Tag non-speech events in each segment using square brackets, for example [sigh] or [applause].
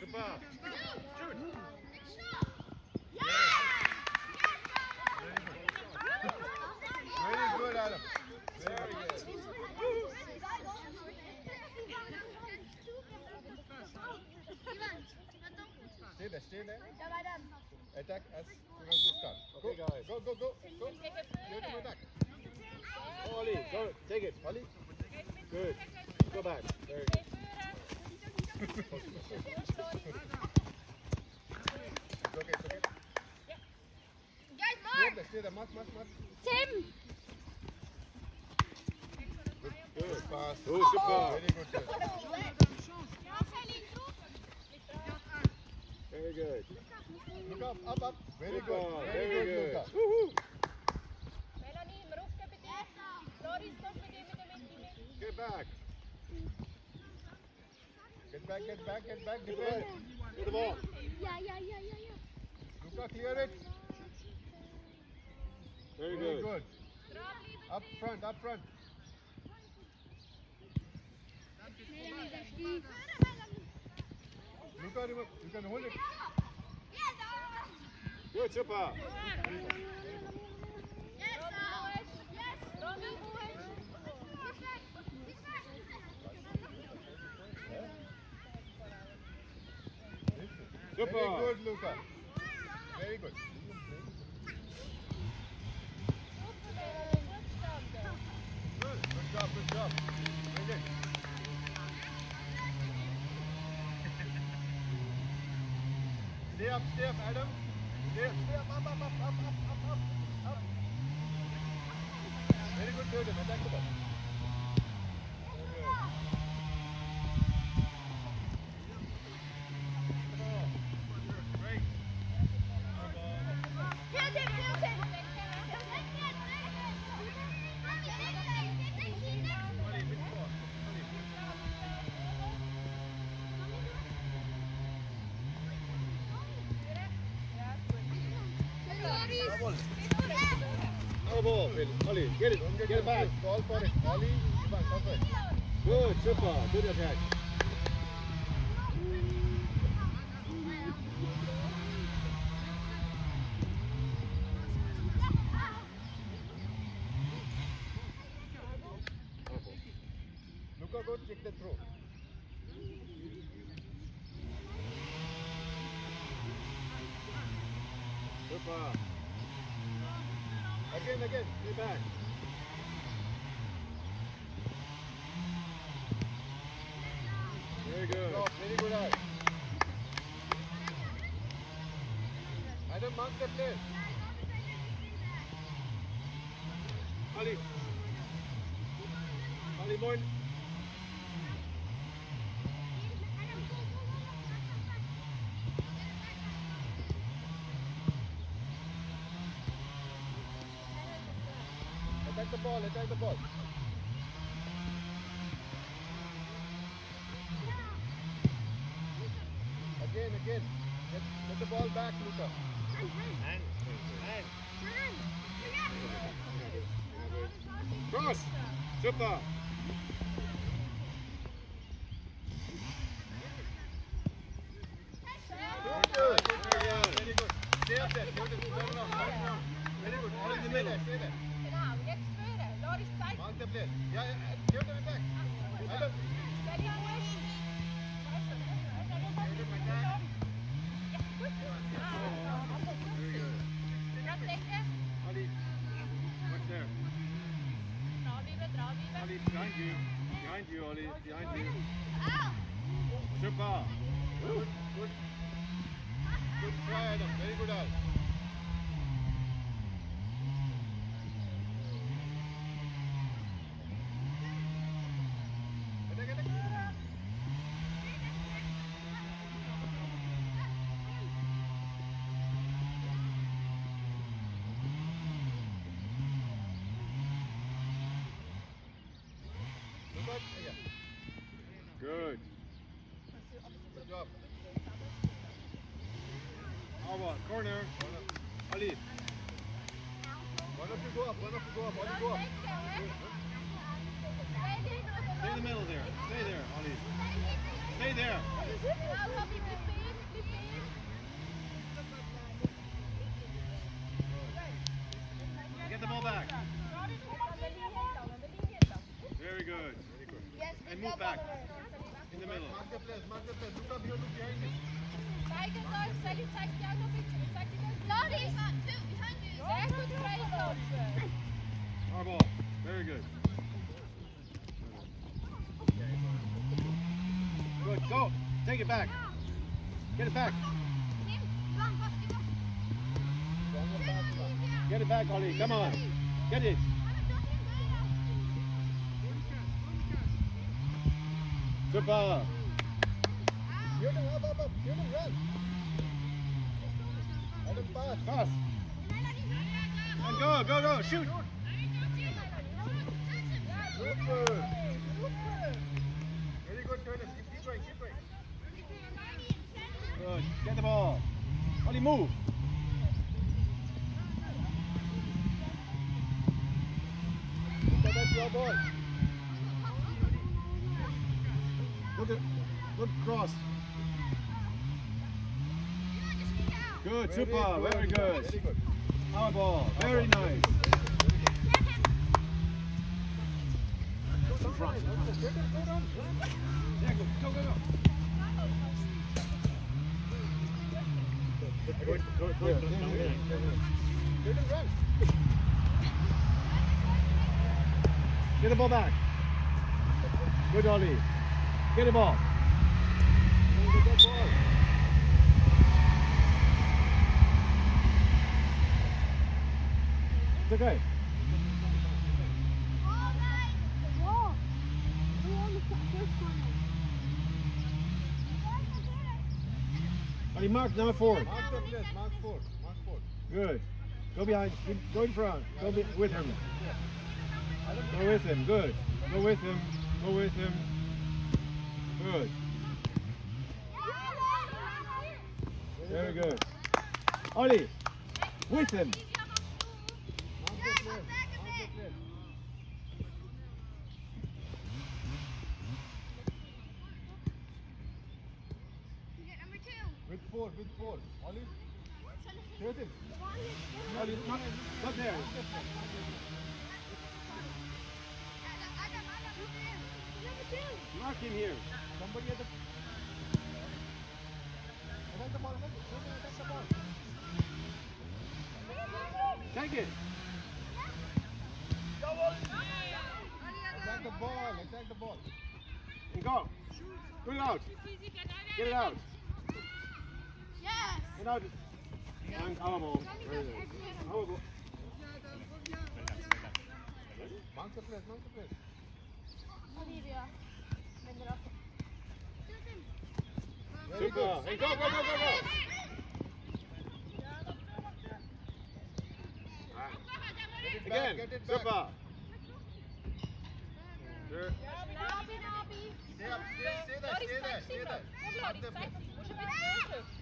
Super. Very good, Adam. Very good. Stay there, stay there. Attack as soon as you start. Okay. Go, go, go, go. Go. Go. Go. Take it. Ollie. Good. Go back. Very good. Geh vorne. It's okay, it's okay. Stay there, stay there. Mark, mark, mark. Tim! Good pass. Oh, super. Very good. Very good. Look up, up, up. Very good. Very Very good, good. Luca. Woohoo. back. Get back, get back, get back, defend. Get the ball. Yeah, yeah, yeah, yeah, yeah. Luka, clear it. Very good. Very good. Up front, up front. Luka, you can hold it. Good, Chupa. Yes, sir. Yes, sir. Super. Very good, Luca. Very good. Good. Job, good job. Bring. Stay up, stay up, Adam. Stay up, stay up, up, up, up, up, up, up. Very good, Jordan. Attack the ball. elbow. Ollie, Ollie, get it. Get, it back. Call for it. Ollie, Good, super. Good attack. at this. Ali. Ali, moin. Attack the ball, attack the ball. Раз. Сюда. Roberto. Corner? Ollie. One of you go up, you go up, you go up. Stay in the middle there. Stay there, Ollie. Stay there. Get the ball back. Very good. And move back. In the middle. Mark the place, mark the place. Look up, you look. Very good. Good. Go. Take it back. Get it back. Get it back, Ollie. Come on. Get it. Shoot him, up, up, up. Him, run. Let him pass. Pass. And go, go, go. Shoot. Super. Very good, Curtis. Keep, keep going, keep going. Good. Get the ball. Ollie, move. Luca, that's your ball. Look at, look cross. Good, super, very Very good. Our ball, very nice. Front. Go, go, go. Get the ball back. Good, Ollie. Get the ball. Get that ball. It's okay. Ollie, mark now forward. Mark the place, mark four. Mark four. Good. Go behind. Go in front. Go be, with him. Go with him. Good. Go with him. Go with him. Good. Very good. Ollie, with him. Mark the place. Mark the place. With four, with four. Not there. Mark him here. Somebody at the. The ball, the ball. Take it. Attack the ball, attack the ball. And go. Put it out. Get it out. Get out. And our ball. Very nice. Our ball. Mark the place, mark the place. Very Super. good. Go, go, go, go, go. Get it back, Again. get it back. Super. Sure. Stay up, stay, stay there, stay there, stay there. Mark the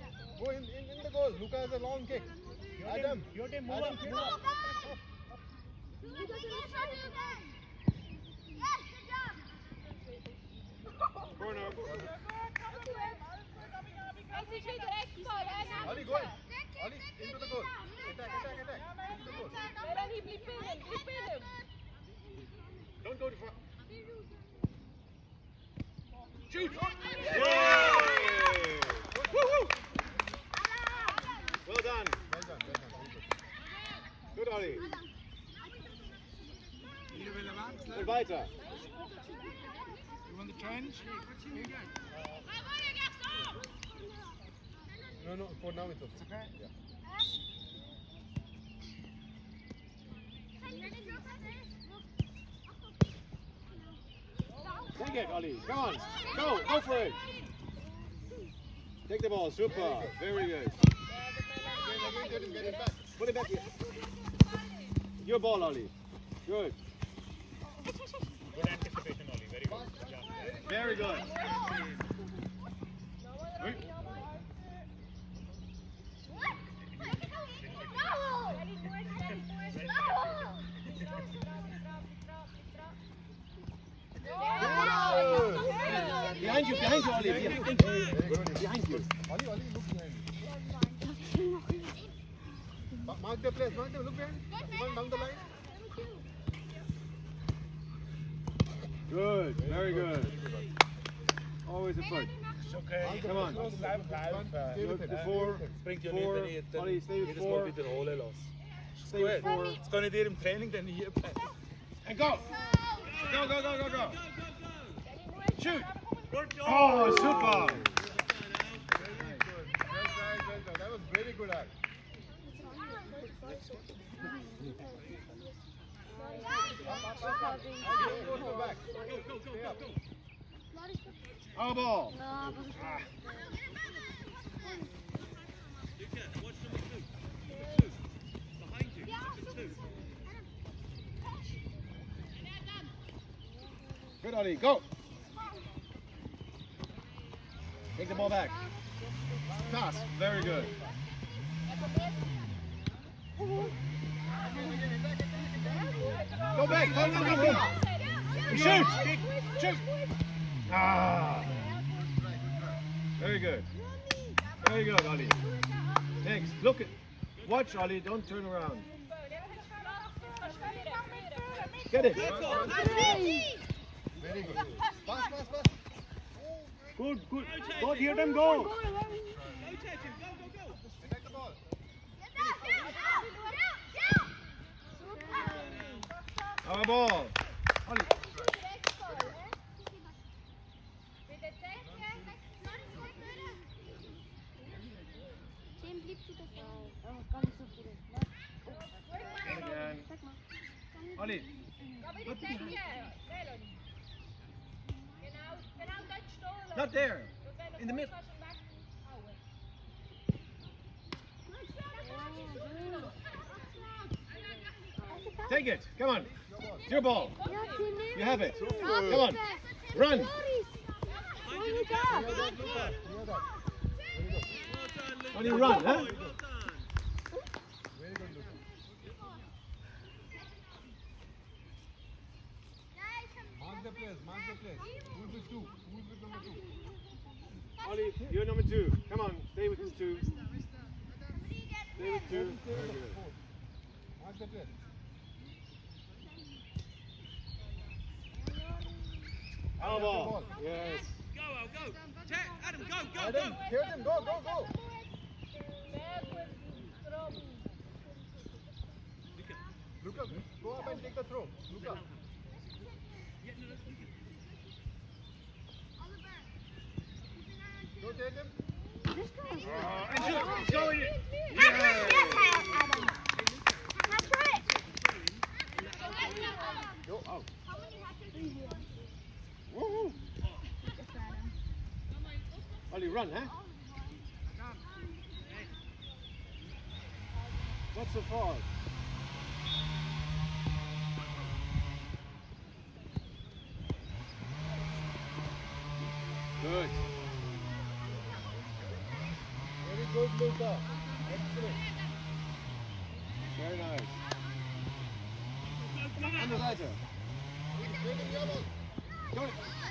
Go in, in, in the goal. Luca has a long kick. Adam. Adam, move up. Corner. Ali, go in. Ali, into the goal. Attack, attack, attack. Into the goal. Don't go to front. Shoot! Weiter. No, no, for now it's okay. Yeah. Take it, Ollie. Come on. Go. Go for it. Take the ball. Super. Very good. Put it back here. Your ball, Ollie. Good. Good anticipation, Oli. Very good. Yeah. Very good. Hey. Behind you, behind you, Ollie. Behind, behind you. Ollie, Ollie, look behind you. Mark the place, mark them, look behind. One down the line. Good. Very good. Always a foot. It's okay. Come on. Blijf, blijf. Stay with. The four. Four. niet en je Ollie, stay with jedes Mal four. wieder rollen los. Stay with four. Het is gewoon niet hier im Training, dan hier blijven. And go. Go, go, go, go, go. Shoot. Oh, super. Well done, well done. That was very good act. Our ball. Good, Ollie. Go. Take the ball back. Pass. Very good. Go back. Go, go, go, go. Shoot. Shoot. Ah. Very good. Very good, Ollie. Next. Look at. Watch, Ollie. Don't turn around. Get it. Very good. Pass. Good, good. Go, hear them go. Attack the ball. Our ball. Ollie. Again. Not there. In the middle. Take it. Come on. It's your ball. You have it. Come on. Run. Hear that? Very good. Only run, huh? Very good, Luca. Mark the place, mark the place. Who's with two? Who's with number two? Ollie, you're number two. Come on. Stay with the two. Stay with two. Stay Very with good. the four. Mark the place. Our ball. Yes. Go, Al, go. Check, Adam, go, go, Adam, hear them, go, go, go. Luca, go up and take the throw. Luca. Go take him. Oh, uh, and shoot. Go in. Go out. Woohoo. Ollie, run, huh? Not so far. Good. Very good, Luca. Excellent. Very nice. The your ball. Go.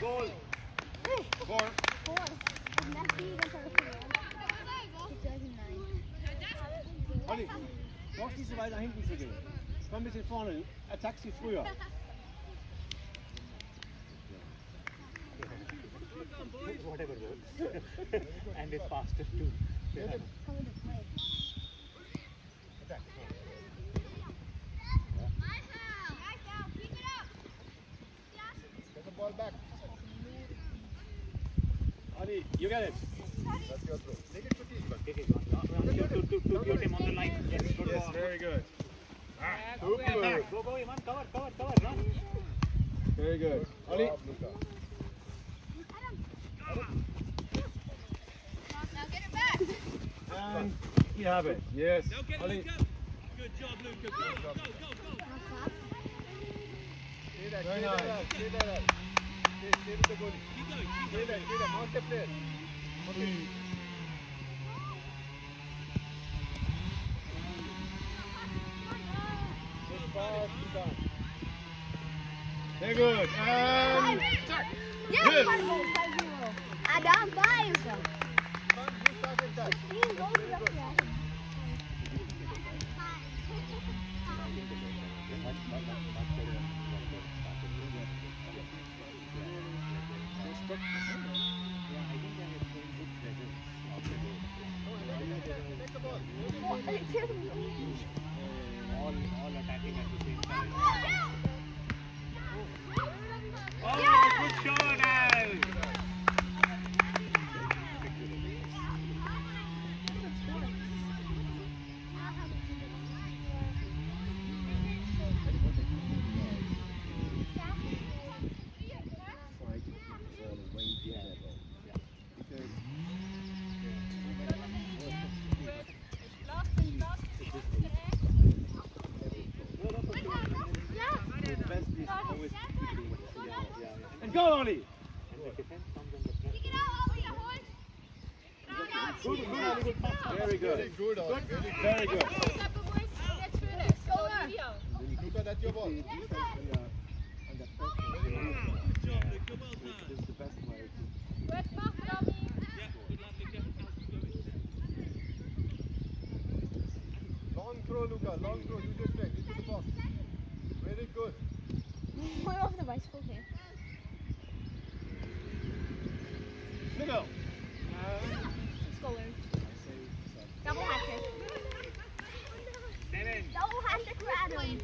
Goal. Goal. Goal. Olli, brauchst nicht so weit nach hinten zu gehen. Komm ein bisschen vorne, attack sie früher. Whatever works. [laughs] And it's faster too. Yeah. Olli, you get it. That's your throw. Take it. Take team on the line. Yes, good Yes, ball. very good. Super. Go, go, Iman. Cover, cover, cover. Run. Very good. Olli, Job, Luca. Now get it back. and you have it. Yes. Olli, Stay there, Very stay nice. there, stay there. Stay, Very good. Um, yeah, good. Adam, bye. Thank you. All, all attacking at the same time. That's your ball. Long throw, Luca. Long throw. You just strike into the box. Very good. We're off the bicycle here. Nico. Scorer. Double hat trick. Seven. Double hat trick for Adam.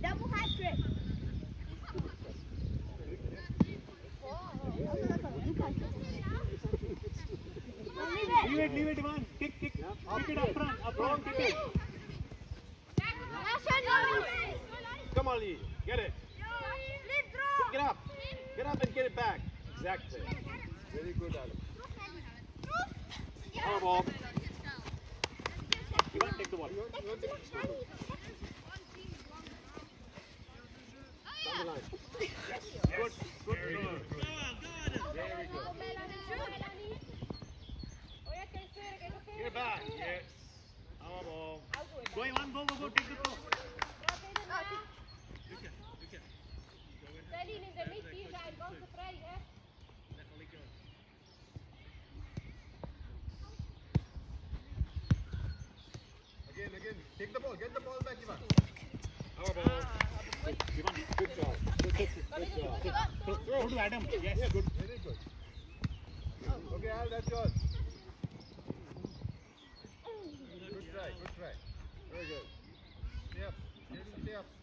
Double hat trick. Leave it, leave it, Iman. Kick, kick. Kick it up front, Come on, Olli. Get it. Get up. Get up and get it back. Exactly. Very good, Alex. Come on, ball. Iman, take the ball. You want, you want to Down the line. Good. Good. Very good. Very good. Get back. Yes. On. Go, Iman, go, go, go. Take the throw. Celine in de mitte, hier zijn ganzen vrij, hè? Again, again. Take the ball. Get the ball back, Ivan. On, ball. Iman, Good job. Good, good, good job. throw to Adam. Yes, good. Very good. Okay, Al, that's yours. Good try. Good try. Very good. Stay up.